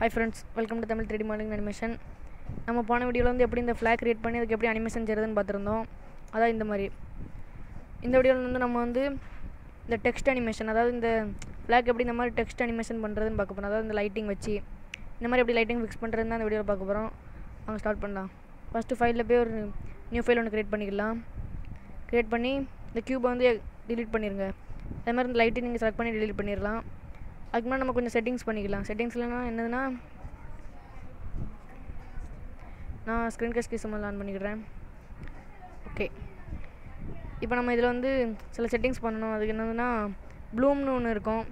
Hi friends welcome to Tamil three D modelling animation நம்ம போன வீடியோவில் வந்து எப்படி இந்த ஃப்ளாக் கிரியேட் பண்ணி அதுக்கு எப்படி அனிமேஷன் செய்கிறதுன்னு பார்த்துருந்தோம். அதான் இந்த மாதிரி. இந்த வீடியோவில் வந்து நம்ம வந்து இந்த டெக்ஸ்ட் அனிமேஷன் அதாவது இந்த ஃப்ளாக் எப்படி இந்த மாதிரி டெக்ஸ்ட் அனிமேஷன் பண்ணுறதுன்னு பார்க்க போகிறோம் அதாவது இந்த லைட்டிங் வச்சு இந்த மாதிரி எப்படி லைட்டிங் ஃபிக்ஸ் பண்ணுறதுன்னு அந்த வீடியோவில் பார்க்க போகிறோம் அவங்க ஸ்டார்ட் பண்ணலாம். ஃபஸ்ட்டு ஃபைலில் போய் ஒரு நியூ ஃபைல் ஒன்று க்ரியேட் பண்ணிக்கலாம். க்ரியேட் பண்ணி இந்த க்யூபை வந்து டிலீட் பண்ணிடுங்க அதே மாதிரி இந்த லைட்டை நீங்கள் செலக்ட் பண்ணி டிலீட் பண்ணிடலாம் அதுக்கு முன்னாடி நம்ம கொஞ்சம் செட்டிங்ஸ் பண்ணிக்கலாம். செட்டிங்ஸ்லனா என்னதுன்னா நான் ஸ்க்ரீன் கேஸ் கீஸ் ஆன் பண்ணிக்கிறேன். ஓகே இப்போ நம்ம இதில் வந்து சில செட்டிங்ஸ் பண்ணணும். அதுக்கு என்னதுன்னா ப்ளூம்னு ஒன்று இருக்கும்.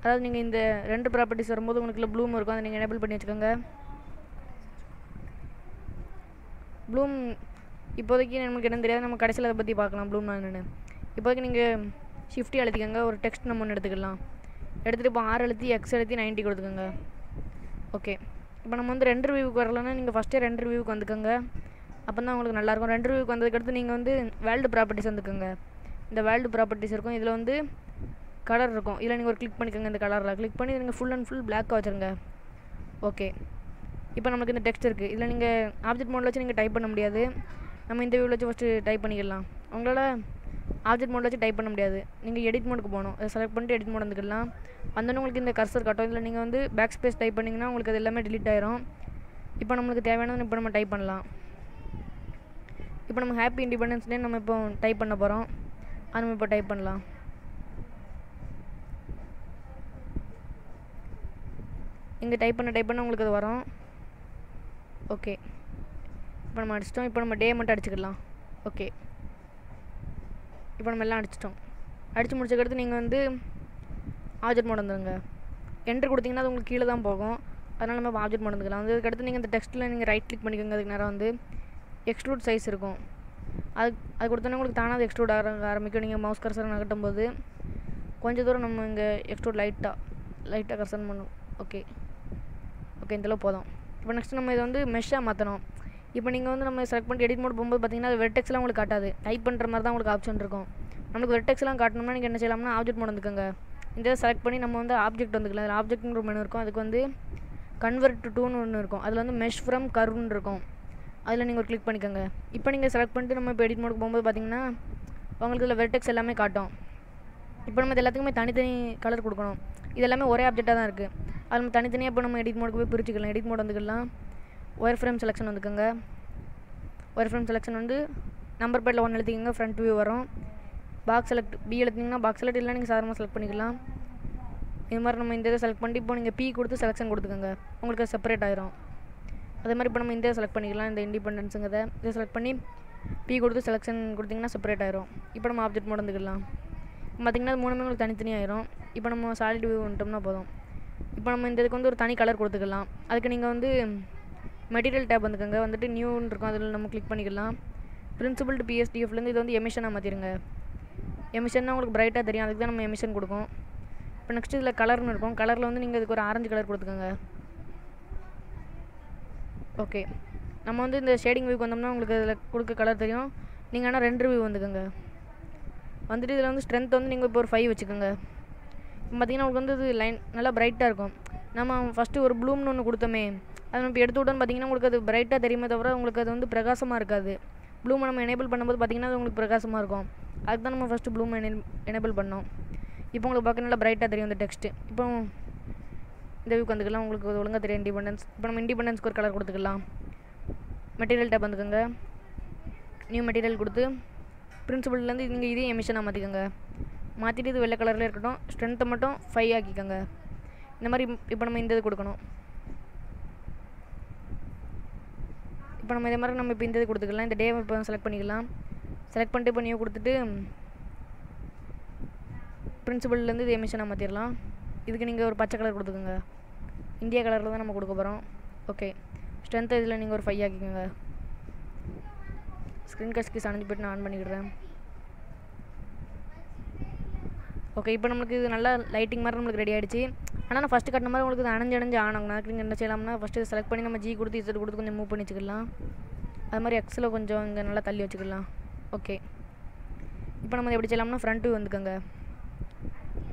அதாவது நீங்கள் இந்த ரெண்டு ப்ராப்பர்ட்டிஸ் வரும்போது உங்களுக்கு ப்ளூம் இருக்கும். அதை நீங்கள் எனேபிள் பண்ணி வச்சுக்கோங்க. ப்ளூம் இப்போதைக்கு நமக்கு என்ன தெரியாது. நம்ம கடைசியில் அதை பற்றி பார்க்கலாம். ப்ளூம்னா என்னென்னு. இப்போதைக்கு நீங்கள் ஷிஃப்டி அழுத்திக்கோங்க. ஒரு டெக்ஸ்ட் நம்ம ஒன்று எடுத்துக்கலாம். எடுத்துகிட்டு இப்போ ஆறு எழுத்தி எக்ஸ் எழுத்தி நைன்ட்டி கொடுத்துக்கோங்க. ஓகே இப்போ நம்ம வந்து ரெண்டு ரிவ்யூக்கு வரலன்னா நீங்கள் ஃபஸ்ட்டே ரெண்டு ரிவ்யூக்கு வந்துக்கோங்க. அப்போ தான் உங்களுக்கு நல்லாயிருக்கும் ரெண்டு ரிவ்யூக்கு வந்ததுக்கடுத்து நீங்கள் வந்து வேர்ல்டு ப்ராப்பர்ட்டிஸ் வந்துக்கோங்க. இந்த வேர்ல்டு ப்ராப்பர்ட்டிஸ் இருக்கும். இதில் வந்து கலர் இருக்கும். இதில் நீங்கள் ஒரு கிளிக் பண்ணிக்கோங்க இந்த கலரில் கிளிக் பண்ணி நீங்கள் ஃபுல் அண்ட் ஃபுல் பிளாக்காக வச்சுருங்க. ஓகே இப்போ நம்மளுக்கு இந்த டெக்ஸ்ட் இருக்குது இதில் நீங்கள் ஆப்ஜெக்ட் மோடில் வச்சு நீங்கள் டைப் பண்ண முடியாது. நம்ம இந்த வியூவில் வச்சு ஃபஸ்ட்டு டைப் பண்ணிக்கலாம். உங்களால் ஆப்ஜெக்ட் மோடில் வச்சு டைப் பண்ண முடியாது. நீங்கள் எடிட் மோடுக்கு போகணும். அதை செலக்ட் பண்ணிட்டு எடிட் மோட் வந்துக்கலாம் வந்தோடனே உங்களுக்கு இந்த கர்சர் காட்டும். இதில் நீங்கள் வந்து பேக் ஸ்பேஸ் டைப் பண்ணிங்கன்னா உங்களுக்கு அது எல்லாமே டிலீட் ஆயிரும். இப்போ நம்மளுக்கு தேவையானது இப்போ நம்ம டைப் பண்ணலாம். இப்போ நம்ம ஹாப்பி இண்டிபெண்டன்ஸ் டே நம்ம இப்போ டைப் பண்ண போகிறோம் அது நம்ம இப்போ டைப் பண்ணலாம். இங்கே டைப் பண்ண டைப் பண்ண உங்களுக்கு அது வரும். ஓகே இப்போ நம்ம அடிச்சிட்டோம். இப்போ நம்ம டே மட்டும் அடிச்சுக்கலாம் ஓகே இப்போ நம்ம எல்லாம் அடிச்சிட்டோம் அடித்து முடிச்சக்கடுத்து நீங்கள் வந்து ஆப்ஜெக்ட் மோட் வந்துடுங்க என்ட்ரு கொடுத்தீங்கன்னா அது உங்களுக்கு கீழே தான் போகும். அதனால் நம்ம ஆப்ஜெக்ட் மோட் வந்துக்கலாம். அதுக்கடுத்து நீங்கள் இந்த டெக்ஸ்ட்டில் நீங்கள் ரைட் கிளிக் பண்ணிக்கோங்க. அதுக்கு நேரம் வந்து எக்ஸ்ட்ரூட் சைஸ் இருக்கும். அது அது கொடுத்தோன்னே உங்களுக்கு தானாக அது எக்ஸ்ட்ரூட் ஆர ஆரம்பிக்கும். நீங்கள் மவுஸ் கர்சர் நகட்டும் போது கொஞ்சம் தூரம் நம்ம இங்கே எக்ஸ்ட்ரூட் லைட்டாக லைட்டாக கர்சன் பண்ணும் ஓகே ஓகே இந்தளவு போதும். இப்போ நெக்ஸ்ட் நம்ம இதை வந்து மெஷ்ஷாக மாற்றணும் இப்போ நீங்கள் வந்து நம்ம செலக்ட் பண்ணிட்டு எடிட் மோட் போகும்போது பார்த்தீங்கன்னா அது வெர்டெக்ஸ்லாம் உங்களுக்கு காட்டாது. டைப் பண்ணுற மாதிரி தான் உங்களுக்கு ஆப்ஷன் இருக்கும். நம்மளுக்கு வெர்டெக்ஸ்லாம் காட்டணும்னா நீங்கள் என்ன செய்யலாம்னா ஆப்ஜெக்ட் மோட் வந்துக்கோங்க. இந்த இதை செலக்ட் பண்ணி நம்ம வந்து ஆப்ஜெக்ட் வந்துக்கலாம். அதில் ஆப்ஜெக்ட்னு ஒரு மெனு இருக்கும். அதுக்கு வந்து கன்வெர்ட் டு டூன்னு ஒன்று இருக்கும். அதில் வந்து மெஷ் ஃப்ரம் கர்வ்னு இருக்கும். அதில் நீங்கள் ஒரு கிளிக் பண்ணிக்கோங்க. இப்போ நீங்கள் செலக்ட் பண்ணிட்டு நம்ம இப்போ எடிட் மோடுக்கு போகும்போது பார்த்தீங்கன்னா உங்களுக்கு இதில் வெர்டெக்ஸ் எல்லாமே காட்டும். இப்போ நம்ம இது எல்லாத்துக்குமே தனித்தனி கலர் கொடுக்கணும். இது எல்லாமே ஒரே ஆப்ஜெக்டாக தான் இருக்குது அது நம்ம தனித்தனியாக இப்போ நம்ம எடிட் மோடுக்கு போய் பிரிச்சுக்கலாம். எடிட் மோட் வந்துக்கலாம். ஒயர் ஃப்ரேம் செலெக்ஷன் வந்துக்கோங்க. ஒயர் ஃப்ரேம் செலெக்ஷன் வந்து நம்பர் பேட்டில் ஒன்று எழுதிக்கோங்க ஃப்ரண்ட் வியூ வரும். பாக்ஸ் செலக்ட் பி எழுதிங்கன்னா பாக்ஸ் செலக்ட் இல்லை நீங்கள் சாதாரணமாக செலக்ட் பண்ணிக்கலாம். இது மாதிரி நம்ம இந்த இதை செலக்ட் பண்ணிட்டு இப்போ நீங்கள் பி கொடுத்து செலெக்ஷன் கொடுத்துக்கோங்க. உங்களுக்கு செப்பரேட் ஆயிரும். அதே மாதிரி இப்போ நம்ம இந்த செலக்ட் பண்ணிக்கலாம் இந்த இண்டிபெண்டன்ஸுங்கிறத இதை செலக்ட் பண்ணி பி கொடுத்து செலெக்ஷன் கொடுத்திங்கன்னா செப்பரேட் ஆயிரும். இப்போ நம்ம ஆப்ஜெக்ட் மோட் பார்த்திங்கன்னா மூணுமே உங்களுக்கு தனித்தனியாயிரும் இப்போ நம்ம சாலிட் வியூ வந்துட்டோம்னா போதும். இப்போ நம்ம இந்த இதுக்கு வந்து ஒரு தனி கலர் கொடுத்துக்கலாம். அதுக்கு நீங்கள் வந்து மெட்டீரியல் டேப் வந்துக்கோங்க. வந்துட்டு நியூன்னு இருக்கும். அதில் நம்ம கிளிக் பண்ணிக்கலாம். பிரின்சிபல் டு பிஎஸ்டிஎஃப்லேருந்து இது வந்து எமிஷனாக மாற்றிடுங்க எமிஷன்னா உங்களுக்கு பிரைட்டாக தெரியும். அதுக்கு தான் நம்ம எமிஷன் கொடுக்கும். இப்போ நெக்ஸ்ட் இதில் கலர்னு இருக்கும். கலரில் வந்து நீங்கள் இதுக்கு ஒரு ஆரஞ்சு கலர் கொடுத்துக்கோங்க. ஓகே நம்ம வந்து இந்த ஷேடிங் வியூக்கு வந்தோம்னா உங்களுக்கு இதில் கொடுக்க கலர் தெரியும். நீங்கள் ஆனால் ரெண்டு வியூ வந்துக்கோங்க. வந்துட்டு இதில் வந்து ஸ்ட்ரென்த் வந்து நீங்கள் இப்போ ஒரு ஃபைவ் வச்சுக்கோங்க. இப்போ பார்த்தீங்கன்னா உங்களுக்கு வந்து இது லைன் நல்லா பிரைட்டாக இருக்கும். நம்ம ஃபஸ்ட்டு ஒரு ப்ளூம்னு ஒன்று கொடுத்தோமே. அது நம்ம இப்போ எடுத்து விட்டோன்னு பார்த்தீங்கன்னா உங்களுக்கு அது பிரைட்டாக தெரியுமே தவிர உங்களுக்கு அது வந்து பிரகாசமாக இருக்காது. ப்ளூமை நம்ம எனேபிள் பண்ணும்போது பார்த்தீங்கன்னா அது உங்களுக்கு பிரகாசமாக இருக்கும். அதுக்கு தான் நம்ம ஃபஸ்ட்டு ப்ளூம் எனே எனேபிள் பண்ணோம். இப்போ உங்களுக்கு பார்க்க நல்லா பிரைட்டாக தெரியும் இந்த டெக்ஸ்ட்டு இப்போ இந்த வியூக்கு வந்துக்கலாம். உங்களுக்கு ஒழுங்காக தெரியும். இண்டிபெண்டன்ஸ் இப்போ நம்ம இண்டிபெண்டன்ஸ்க்கு ஒரு கலர் கொடுத்துக்கலாம். மெட்டீரியல் டேப் வந்துக்கோங்க. நியூ மெட்டீரியல் கொடுத்து பிரின்சிபல்லேருந்து நீங்கள் இதையும் எமிஷனாக மாற்றிக்கோங்க மாற்றிட்டு இது வெள்ளை கலரில் இருக்கட்டும். ஸ்ட்ரென்த்தை மட்டும் ஃபைவ் ஆக்கிக்கோங்க. இந்த மாதிரி இப்போ நம்ம இந்த இது கொடுக்கணும். இப்போ நம்ம இதே மாதிரி நம்ம இப்போ இந்த இது கொடுத்துக்கலாம் இந்த டே இப்போ செலக்ட் பண்ணிக்கலாம். செலக்ட் பண்ணிட்டு இப்போ நியூ கொடுத்துட்டு பிரின்சிபல்லேருந்து இது எமிஷனாக மாற்றிடலாம் இதுக்கு நீங்கள் ஒரு பச்சை கலர் கொடுத்துக்கோங்க. இந்தியா கலரில் தான் நம்ம கொடுக்க போகிறோம் ஓகே ஸ்ட்ரென்த்தை இதில் நீங்கள் ஒரு ஃபைவ் ஆக்கிக்கோங்க. ஸ்க்ரீன் காஸ்ட் கீஸ் அணைஞ்சு போய்ட்டு நான் ஆன் பண்ணிக்கிடுறேன். ஓகே இப்போ நம்மளுக்கு இது நல்லா லைட்டிங் மாதிரி நம்மளுக்கு ரெடி ஆகிடுச்சு ஆனால் நான் ஃபஸ்ட்டு கட்டின மாதிரி உங்களுக்கு அணைஞ்சு அணைஞ்சு ஆனாங்கண்ணா நீங்கள் என்ன செய்யலாம்னா ஃபஸ்ட்டு செலக்ட் பண்ணி நம்ம ஜி கொடுத்து இசட் கொடுத்து கொஞ்சம் மூவ் பண்ணி வச்சுக்கலாம். அது மாதிரி எக்ஸில் கொஞ்சம் இங்கே நல்லா தள்ளி வச்சுக்கலாம். ஓகே இப்போ நம்ம எப்படி செய்யலாம்னா ஃப்ரண்ட் வியூ வந்துக்கோங்க.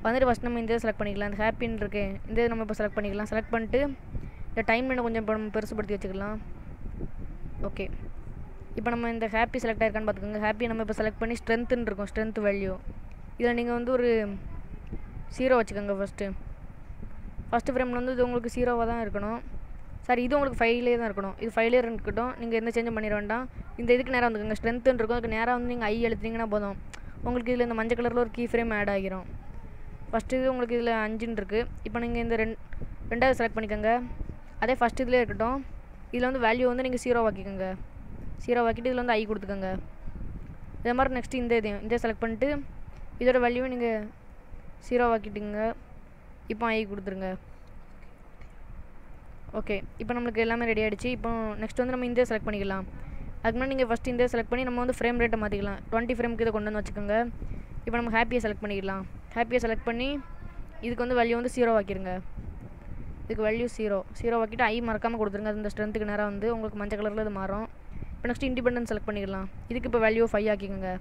வந்துட்டு ஃபஸ்ட் நம்ம இந்த செலக்ட் பண்ணிக்கலாம். இந்த ஹாப்பின்னு இருக்கு இந்த இது நம்ம இப்போ செலக்ட் பண்ணிக்கலாம். செலக்ட் பண்ணிட்டு இந்த டைம் என்ன கொஞ்சம் இப்போ நம்ம பெருசுப்படுத்தி வச்சுக்கலாம். ஓகே இப்போ நம்ம இந்த ஹாப்பி செலக்ட் ஆயிருக்கான்னு பார்த்துக்கோங்க. ஹாப்பி நம்ம இப்போ செலக்ட் பண்ணி ஸ்ட்ரென்த்துன்னு இருக்கும். ஸ்ட்ரென்த் வேல்யூ இதில் நீங்கள் வந்து ஒரு ஜீரோ வச்சுக்கோங்க ஃபஸ்ட்டு ஃபஸ்ட்டு ஃப்ரேமில் வந்து இது உங்களுக்கு ஜீரோவாக தான் இருக்கணும். சாரி இது உங்களுக்கு ஃபைவ்லேயே தான் இருக்கணும். இது ஃபைவ்லேயே இருக்கட்டும். நீங்கள் எந்த சேஞ்சும் பண்ணிட வேண்டாம். இந்த இதுக்கு நேராக வந்துக்கோங்க. ஸ்ட்ரென்த்துன்னு இருக்கும். அதுக்கு நேராக வந்து நீங்கள் ஐ எழுத்துனீங்கன்னா போதும். உங்களுக்கு இதில் இந்த மஞ்சள் கலரில் ஒரு கீ ஃப்ரேம் ஆட் ஆகிரும். ஃபஸ்ட்டு இது உங்களுக்கு இதில் அஞ்சுன்னு இருக்குது இப்போ நீங்கள் இந்த ரெண்டு ரெண்டாவது செலக்ட் பண்ணிக்கோங்க. அதே ஃபஸ்ட் இதுலேயே இருக்கட்டும். இதில் வந்து வேல்யூ வந்து நீங்கள் ஜீரோ ஆக்கிக்கோங்க ஜீரோ ஆக்கிட்டு இதில் வந்து ஐ கொடுத்துக்கோங்க. இதே மாதிரி நெக்ஸ்ட்டு இந்த இதையும் இந்த செலக்ட் பண்ணிட்டு இதோட வேல்யூவை நீங்கள் ஜீரோ ஆக்கிட்டுங்க இப்போ ஐ கொடுத்துருங்க. ஓகே இப்போ நம்மளுக்கு எல்லாமே ரெடி ஆகிடுச்சு இப்போ நெக்ஸ்ட் வந்து நம்ம இந்தியா செலக்ட் பண்ணிக்கலாம். அதுக்கு முன்னாடி நீங்கள் ஃபஸ்ட் இந்தியா செலக்ட் பண்ணி நம்ம வந்து ஃப்ரேம் ரேட்டை மாற்றிக்கலாம் டுவெண்ட்டி ஃப்ரேம்க்கு இதை கொண்டு வந்து வச்சுக்கோங்க. இப்போ நம்ம ஹாப்பியை செலக்ட் பண்ணிக்கலாம். ஹாப்பியை செலக்ட் பண்ணி இதுக்கு வந்து வேல்யூ வந்து ஜீரோ ஆக்கிருங்க. இதுக்கு வேல்யூ ஜீரோ ஜீரோ ஆக்கிட்டு ஐ மறக்காமல் கொடுத்துருங்க. அது இந்த ஸ்ட்ரென்த்துக்கு நேராக வந்து உங்களுக்கு மஞ்சள் கலரில் இது மாறும். இப்போ நெக்ஸ்ட் இண்டிபெண்டன்ஸ் செலக்ட் பண்ணிக்கலாம். இதுக்கு இப்போ வேல்யூ ஃபைவ் ஆக்கிக்கோங்க.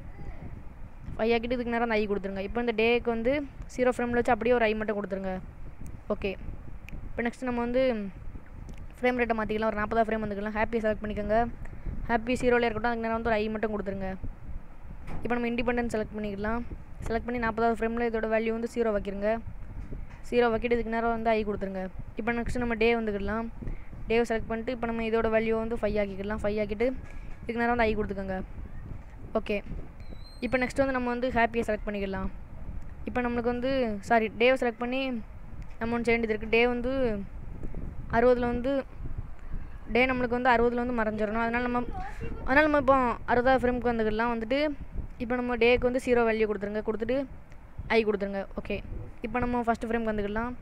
ஃபைவ் ஆக்கிட்டு இதுக்கு நேரம் அந்த ஐ கொடுத்துருங்க. இப்போ இந்த டேக்கு வந்து ஜீரோ ஃப்ரேமில் வச்சு அப்படியே ஒரு ஐ மட்டும் கொடுத்துருங்க. ஓகே இப்போ நெக்ஸ்ட் நம்ம வந்து ஃப்ரேம் ரேட்டை மாற்றிக்கலாம் ஒரு நாற்பதா ஃப்ரேம் வந்துக்கலாம். ஹாப்பி செலக்ட் பண்ணிக்கோங்க. ஹாப்பி ஜீரோவில் இருக்கட்டும் அதுக்கு நேரம் வந்து ஒரு ஐ மட்டும் கொடுத்துருங்க. இப்போ நம்ம இண்டிபெண்டன்ஸ் செலக்ட் பண்ணிக்கலாம். செலக்ட் பண்ணி நாற்பதாவது ஃப்ரேமில் இதோட வேல்யூ வந்து ஜீரோ வைக்கிறங்க. ஜீரோ வைக்கிட்டு இதுக்கு நேரம் வந்து ஐ கொடுத்துருங்க. இப்போ நெக்ஸ்ட் நம்ம டே வந்துக்கலாம். டேவை செலக்ட் பண்ணிட்டு இப்போ நம்ம இதோட வேல்யூ வந்து ஃபைவ் ஆக்கிக்கலாம். ஃபைவ் ஆக்கிட்டு இதுக்கு நேரம் வந்து ஐ கொடுத்துக்கோங்க. ஓகே இப்போ நெக்ஸ்ட் வந்து நம்ம வந்து ஹாப்பியை செலக்ட் பண்ணிக்கலாம். இப்போ நம்மளுக்கு வந்து சாரி டேவை செலக்ட் பண்ணி நம்ம ஒன்று செய்ய வேண்டியது இருக்குது டே வந்து அறுபதில் வந்து டே நம்மளுக்கு வந்து அறுபதில் வந்து மறைஞ்சிடணும். அதனால் நம்ம அதனால் நம்ம இப்போ அறுபதாவது ஃப்ரேமுக்கு வந்துக்கலாம். வந்துட்டு இப்போ நம்ம டேக்கு வந்து ஜீரோ வேல்யூ கொடுத்துருங்க. கொடுத்துட்டு ஐ கொடுத்துருங்க. ஓகே இப்போ நம்ம ஃபஸ்ட்டு ஃப்ரேமுக்கு வந்துக்கலாம்.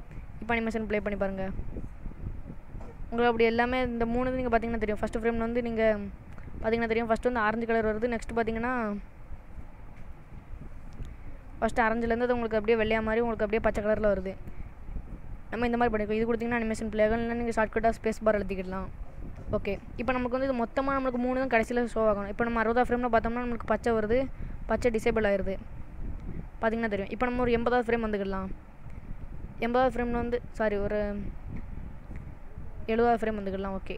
இப்போ அனிமேஷன் ப்ளே பண்ணி பாருங்கள் உங்களுக்கு அப்படி எல்லாமே இந்த மூணு நீங்கள் பார்த்தீங்கன்னா தெரியும். ஃபஸ்ட்டு ஃப்ரேமில் வந்து நீங்கள் பார்த்தீங்கன்னா தெரியும். ஃபஸ்ட்டு வந்து ஆரஞ்சு கலர் வருது. நெக்ஸ்ட் பார்த்தீங்கன்னா ஃபஸ்ட்டு அரைஞ்சிலேருந்து அது உங்களுக்கு அப்படியே வெள்ளையா மாதிரி உங்களுக்கு அப்படியே பச்சை கலரில் வருது. நம்ம இந்த மாதிரி பண்ணிக்கோ இது கொடுத்தீங்கன்னா அனிமேஷன் ப்ளே ஆகும் நீங்கள் ஷார்ட்கட்டாக ஸ்பேஸ் பார் எழுதிக்கிடலாம் ஓகே இப்போ நமக்கு வந்து இது மொத்தமாக நம்மளுக்கு மூணு தான் கடைசியில் ஷோ ஆகணும். இப்போ நம்ம அறுபதா ஃப்ரேமில் பார்த்தோம்னா நம்மளுக்கு பச்சை வருது. பச்சை டிசேபிள் ஆயிடுது பார்த்தீங்கன்னா தெரியும். இப்போ நம்ம ஒரு எண்பதாவது ஃப்ரேம் வந்துக்கலாம் எண்பதாவது ஃப்ரேமில் வந்து சாரி ஒரு எழுபதாவது ஃப்ரேம் வந்துக்கிடலாம். ஓகே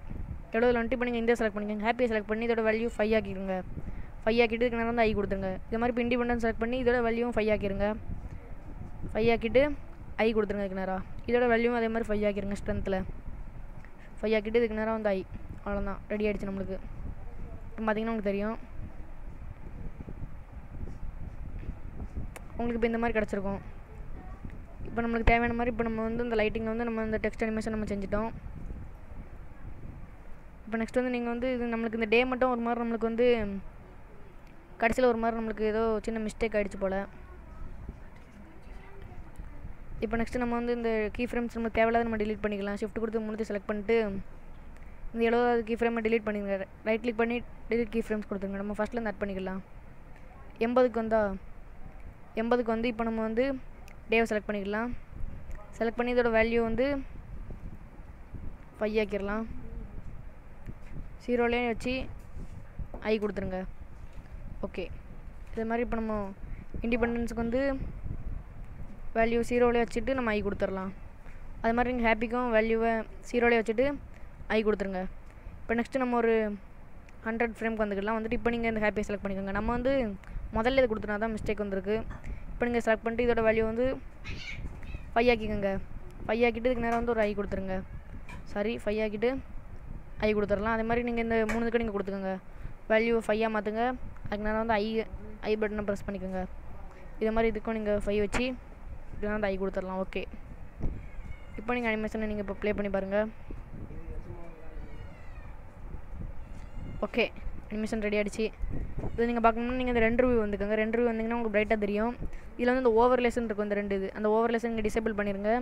எழுபதில் வந்துட்டு இப்போ நீங்கள் இந்தியா செலக்ட் பண்ணிக்கோங்க. ஹாப்பியை செலக்ட் பண்ணி இதோட வேல்யூ ஃபைவ் ஆக்கிடுங்க ஃபைவ் ஆக்கிட்டு இதுக்கு நேரம் வந்து ஐ கொடுத்துருங்க. இது மாதிரி இப்போ இண்டிபெண்டன்ஸ் செலக்ட் பண்ணி இதோட வேல்யூவும் ஃபைவ் ஆக்கிருங்க ஃபைவ் ஆக்கிட்டு ஐ கொடுத்துருங்க இதுக்கு நேரம் இதோட வேல்யூவும் அதே மாதிரி ஃபைவ் ஆக்கிருங்க ஸ்ட்ரென்த்தில் ஃபைவ் ஆக்கிட்டு இதுக்கு நேரம் வந்து ஐ அவ்வளோதான் ரெடி ஆகிடுச்சு நம்மளுக்கு. இப்போ பார்த்தீங்கன்னா உங்களுக்கு தெரியும். உங்களுக்கு இப்போ இந்த மாதிரி கிடச்சிருக்கும். இப்போ நம்மளுக்கு தேவையான மாதிரி இப்போ நம்ம வந்து இந்த லைட்டிங் வந்து நம்ம இந்த டெக்ஸ்ட் அனிமேஷன் நம்ம செஞ்சுட்டோம். இப்போ நெக்ஸ்ட் வந்து நீங்கள் வந்து இது நம்மளுக்கு இந்த டே மட்டும் ஒரு மாதிரி நம்மளுக்கு வந்து கடைசியில் ஒரு மாதிரி நம்மளுக்கு ஏதோ சின்ன மிஸ்டேக் ஆகிடுச்சு போல். இப்போ நெக்ஸ்ட்டு நம்ம வந்து இந்த கீ ஃப்ரேம்ஸ் நம்ம தேவையில்லாத நம்ம டிலீட் பண்ணிக்கலாம். ஷிஃப்ட் கொடுத்து மூணுத்தையும் செலக்ட் பண்ணிட்டு இந்த எழுபதாவது கீ ஃப்ரேமை டிலீட் பண்ணிடுங்க ரைட் கிளிக் பண்ணி டிலீட் கீ ஃப்ரேம்ஸ் கொடுத்துருங்க. நம்ம ஃபஸ்ட்லேருந்து ஆட் பண்ணிக்கலாம். எண்பதுக்கு வந்தால் எண்பதுக்கு வந்து இப்போ நம்ம வந்து டேவை செலக்ட் பண்ணிக்கலாம். செலக்ட் பண்ணி இதோட வேல்யூ வந்து ஃபைவ் ஆக்கிடலாம். ஜீரோலேயே வச்சு ஐ கொடுத்துருங்க. ஓகே. இது மாதிரி இப்போ நம்ம இண்டிபெண்டன்ஸுக்கு வந்து வேல்யூ ஜீரோலேயே வச்சுட்டு நம்ம ஐ கொடுத்துடலாம். அது மாதிரி நீங்கள் ஹாப்பிக்கும் வேல்யூவை சீரோலேயே வச்சுட்டு ஐ கொடுத்துருங்க. இப்போ நெக்ஸ்ட்டு நம்ம ஒரு ஹண்ட்ரட் ஃப்ரேம்க்கு வந்துக்கலாம். வந்துட்டு இப்போ நீங்கள் இந்த ஹாப்பியை செலக்ட் பண்ணிக்கோங்க. நம்ம வந்து முதல்ல இது கொடுத்துனா தான் மிஸ்டேக் வந்திருக்கு. இப்போ நீங்கள் செலக்ட் பண்ணிட்டு இதோட வேல்யூ வந்து ஃபைவ் ஆக்கிக்கோங்க. ஃபைவ் ஆக்கிட்டு இதுக்கு நேரம் வந்து ஒரு ஐ கொடுத்துருங்க. சாரி ஃபைவ் ஆக்கிட்டு ஐ கொடுத்துடலாம். அதே மாதிரி நீங்கள் இந்த மூணுக்கு நீங்கள் கொடுத்துக்கோங்க. வேல்யூ ஃபையாக மாற்றுங்க அதுக்கு நேரம் வந்து ஐ ஐ பட்டனை ப்ரெஸ் பண்ணிக்கோங்க. இதை மாதிரி இதுக்கும் நீங்கள் ஃபைவ் வச்சு இப்படிலாம் வந்து ஐ கொடுத்துடலாம். ஓகே இப்போ நீங்கள் அனிமேஷனை நீங்கள் இப்போ ப்ளே பண்ணி பாருங்கள் ஓகே அனிமேஷன் ரெடி ஆகிடுச்சு இது நீங்கள் பார்க்கணும்னா நீங்கள் இந்த ரெண்டு ரிவ்யூ வந்துக்கோங்க. ரெண்டு ரிவ்யூ வந்தீங்கன்னா உங்களுக்கு பிரைட்டாக தெரியும். இதில் வந்து இந்த ஓவர்லேசன் இருக்கும் இந்த ரெண்டு இது. அந்த ஓவர்லேசன் நீங்கள் டிசேபிள் பண்ணிடுங்க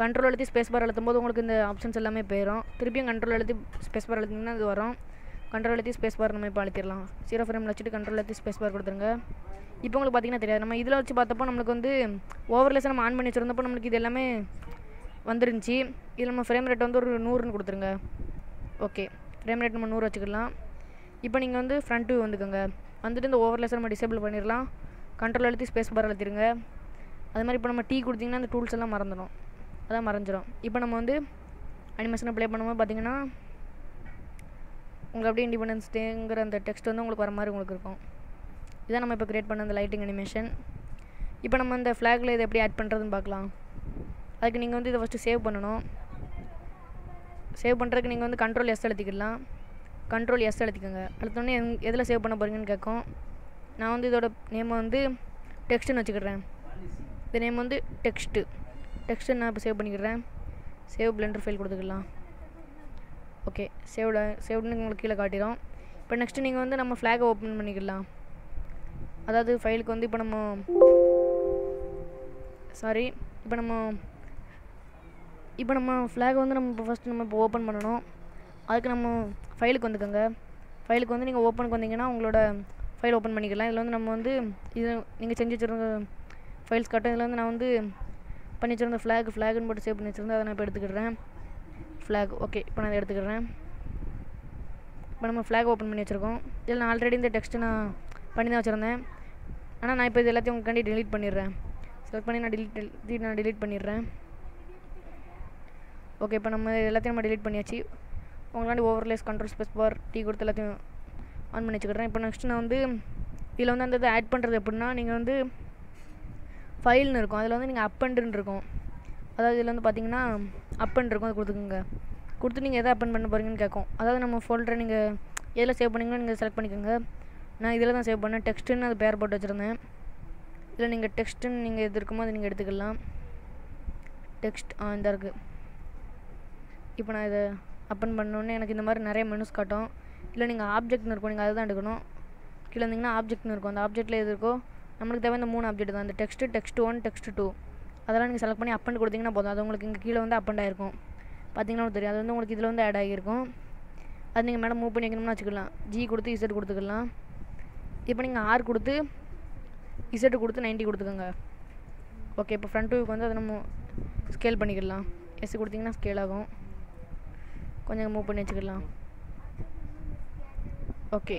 கண்ட்ரோல் அழுத்தி ஸ்பேஸ் பார் அழுத்தும் போது உங்களுக்கு இந்த ஆப்ஷன்ஸ் எல்லாமே போயிடும் திருப்பியும் கண்ட்ரோல் அழுத்தி ஸ்பேஸ் பார் அழுத்திங்கன்னா இது வரும். கண்ட்ரோல் அழுத்தி ஸ்பேஸ் பார் நம்ம இப்போ அழுத்திடலாம். ஜீரோ ஃப்ரேமில் வச்சுட்டு கண்ட்ரோல் அழுத்தி ஸ்பேஸ் பார் கொடுத்துருங்க. இப்போ உங்களுக்கு பார்த்தீங்கன்னா தெரியாது. நம்ம இதில் வச்சு பார்த்தப்போ நம்மளுக்கு வந்து ஓவர்லேஷன் நம்ம ஆன் பண்ணி வச்சுருந்தப்போ நம்மளுக்கு இது எல்லாமே வந்துருந்துச்சி. இதில் நம்ம ஃப்ரேம் ரேட் வந்து ஒரு நூறுன்னு கொடுத்துருங்க. ஓகே ஃப்ரேம் ரேட் நம்ம நூறு வச்சுக்கலாம் இப்போ நீங்கள் வந்து ஃப்ரண்ட் வியூ வந்துக்கோங்க. வந்துட்டு இந்த ஓவர்லேஸை நம்ம டிசேபிள் பண்ணிடலாம். கண்ட்ரோல் அழுத்தி ஸ்பேஸ் பார் அழுத்திடுங்க. அது மாதிரி இப்போ நம்ம டீ கொடுத்தீங்கன்னா அந்த டூல்ஸ் எல்லாம் மறந்துடும். அதான் மறைஞ்சிடும் இப்போ நம்ம வந்து அனிமேஷனை ப்ளே பண்ணும்போது பார்த்தீங்கன்னா உங்களுக்கு அப்படியே இண்டிபெண்டன்ஸ் டேங்கிற அந்த டெக்ஸ்ட் வந்து உங்களுக்கு வர மாதிரி உங்களுக்கு இருக்கும். இதான் நம்ம இப்போ க்ரியேட் பண்ண அந்த லைட்டிங் அனிமேஷன் இப்போ நம்ம இந்த ஃப்ளாகில் இதை எப்படி ஆட் பண்ணுறதுன்னு பார்க்கலாம். அதுக்கு நீங்கள் வந்து இதை ஃபஸ்ட்டு சேவ் பண்ணணும். சேவ் பண்ணுறதுக்கு நீங்கள் வந்து கண்ட்ரோல் எஸ் அழுத்திக்கலாம் கண்ட்ரோல் எஸ் அழுத்திக்கோங்க. அழுத்தோடனே எங் எதில் சேவ் பண்ண போகிறீங்கன்னு கேட்கும். நான் வந்து இதோட நேமை வந்து டெக்ஸ்ட்டுன்னு வச்சுக்கிறேன் இந்த நேம் வந்து டெக்ஸ்ட்டு டெக்ஸ்ட்டு நான் இப்போ சேவ் பண்ணிக்கிறேன் சேவ் பிளெண்டர் ஃபைல் கொடுத்துக்கலாம். ஓகே சேவ்டு சேவ்டுன்னு உங்களுக்கு கீழே காட்டிடும். இப்போ நெக்ஸ்ட்டு நீங்கள் வந்து நம்ம ஃப்ளாகை ஓப்பன் பண்ணிக்கலாம் அதாவது ஃபைலுக்கு வந்து இப்போ நம்ம சாரி இப்போ நம்ம இப்போ நம்ம ஃப்ளாக் வந்து நம்ம இப்போ ஃபஸ்ட்டு நம்ம இப்போ ஓப்பன் பண்ணணும். அதுக்கு நம்ம ஃபைலுக்கு வந்துக்கோங்க. ஃபைலுக்கு வந்து நீங்கள் ஓப்பனுக்கு வந்தீங்கன்னா உங்களோட ஃபைல் ஓப்பன் பண்ணிக்கலாம். இதில் வந்து நம்ம வந்து இது நீங்கள் செஞ்சு வச்சுருந்த ஃபைல்ஸ் கட்டும். இதில் வந்து நான் வந்து பண்ணி வச்சுருந்த ஃப்ளாக் ஃப்ளாக்னு போட்டு சேவ் பண்ணி வச்சுருந்தேன். அதை நான் இப்போ எடுத்துக்கிடுறேன். ஃப்ளாக் ஓகே இப்போ நான் அதை எடுத்துக்கிறேன். இப்போ நம்ம ஃப்ளாக் ஓப்பன் பண்ணி வச்சுருக்கோம். இதில் நான் ஆல்ரெடி இந்த டெக்ஸ்ட்டு நான் பண்ணி தான் வச்சுருந்தேன். ஆனால் நான் இப்போ இது எல்லாத்தையும் உங்களுக்காண்டி டிலீட் பண்ணிடுறேன். செலக்ட் பண்ணி நான் டிலீட் நான் டிலீட் பண்ணிடுறேன். ஓகே இப்போ நம்ம எல்லாத்தையும் நம்ம டிலீட் பண்ணியாச்சு. உங்களாண்டி overlays control space bar T கொடுத்து எல்லாத்தையும் ஆன் பண்ணி வச்சுக்கிறேன். இப்போ நெக்ஸ்ட் நான் வந்து இதில் வந்து அந்த இதை ஆட் பண்ணுறது எப்படின்னா நீங்கள் வந்து ஃபைல்னு இருக்கும். அதில் வந்து நீங்கள் அப்பண்டுன்னு இருக்கும். அதாவது இதில் வந்து பார்த்தீங்கன்னா அப்பன் இருக்கும் அது கொடுத்துக்குங்க. கொடுத்து நீங்கள் எதை அப்பன் பண்ண போகிறீங்கன்னு கேட்கும். அதாவது நம்ம ஃபோல்டரை நீங்கள் எதில் சேவ் பண்ணீங்களோ நீங்கள் செலக்ட் பண்ணிக்கோங்க. நான் இதில் தான் சேவ் பண்ணேன். டெக்ஸ்ட்டுன்னு அது பேர் போட்டு வச்சுருந்தேன். இதில் நீங்கள் டெக்ஸ்ட்டுன்னு நீங்கள் எது இருக்குமோ அதை நீங்கள் எடுத்துக்கலாம். டெக்ஸ்ட் ஆ இந்த இருக்குது இப்போ நான் இதை அப்பன் பண்ணோன்னே எனக்கு இந்த மாதிரி நிறைய மெனுஸ் காட்டும். இல்லை நீங்கள் ஆப்ஜெக்ட்னு இருக்கும் நீங்கள் அதை தான் எடுக்கணும். கீழே வந்தீங்கன்னா ஆப்ஜெக்ட்னு இருக்கும். அந்த ஆப்ஜெக்ட்டில் எது இருக்கோ நம்மளுக்கு தேவை இந்த மூணு ஆப்ஜெக்ட் தான். அந்த text text one text two அதெல்லாம் நீங்கள் செலக்ட் பண்ணி அப்பண்ட் கொடுத்தீங்கன்னா போதும். அது உங்களுக்கு இங்கே கீழே வந்து அப்பண்ட் ஆயிருக்கும். பார்த்தீங்கன்னா உங்களுக்கு தெரியும். அது வந்து உங்களுக்கு இதில் வந்து ஆட் ஆகியிருக்கும். அது நீங்கள் மேடம் மூவ் பண்ணி வைக்கணும்னு வச்சுக்கலாம். ஜி கொடுத்து இசட் கொடுத்துக்கலாம். இப்போ நீங்கள் ஆர் கொடுத்து இசட்டு கொடுத்து 90 கொடுத்துக்கோங்க. ஓகே இப்போ ஃப்ரண்ட் வியூக்கு வந்து அதை நம்ம ஸ்கேல் பண்ணிக்கலாம். எஸ் கொடுத்தீங்கன்னா ஸ்கேல் ஆகும். கொஞ்சம் மூவ் பண்ணி வச்சுக்கலாம். ஓகே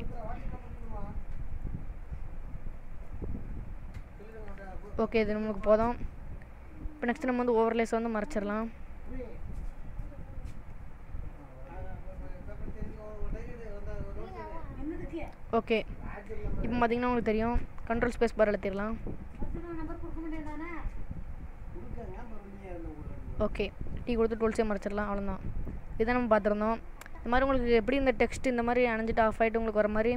ஓகே இது நமக்கு போதும். இப்போ நெக்ஸ்ட் நம்ம வந்து ஓவர்லேஸ் வந்து மறைச்சிடலாம். ஓகே இப்போ பார்த்தீங்கன்னா உங்களுக்கு தெரியும். கண்ட்ரோல் ஸ்பேஸ் பார் அழுத்திடலாம். ஓகே டீ கொடுத்து டூல்ஸே மறைச்சிடலாம். அவ்வளோதான் இதை நம்ம பார்த்துருந்தோம். இந்த மாதிரி உங்களுக்கு எப்படி இந்த டெக்ஸ்ட் இந்த மாதிரி அணைஞ்சிட்டு ஆஃப் ஆகிட்டு உங்களுக்கு வர மாதிரி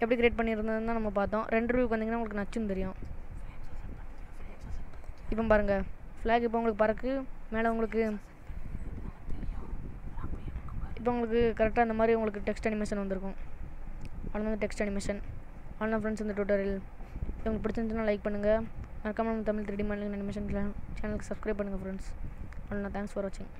எப்படி கிரியேட் பண்ணியிருந்ததுன்னு தான் நம்ம பார்த்தோம். ரெண்டு ரிவ்யூ வந்தீங்கன்னா உங்களுக்கு நச்சுன்னு தெரியும். இப்போ பாருங்கள் ஃப்ளாக் இப்போ உங்களுக்கு பறக்கு மேலே உங்களுக்கு இப்போ உங்களுக்கு கரெக்டாக இந்த மாதிரி உங்களுக்கு டெக்ஸ்ட் அனிமேஷன் வந்திருக்கும். அவ்வளோதான் டெக்ஸ்ட் அனிமேஷன் அவ்வளோதான் ஃப்ரெண்ட்ஸ் இந்த டியூட்டோரியல் உங்களுக்கு பிடிச்சிருந்துச்சுன்னா லைக் பண்ணுங்கள் மறக்காமல் Tamil three D modelling animation சேனலுக்கு சப்ஸ்கிரைப் பண்ணுங்கள் ஃப்ரெண்ட்ஸ் அவ்வளோதான் தேங்க்ஸ் ஃபார் வாட்சிங்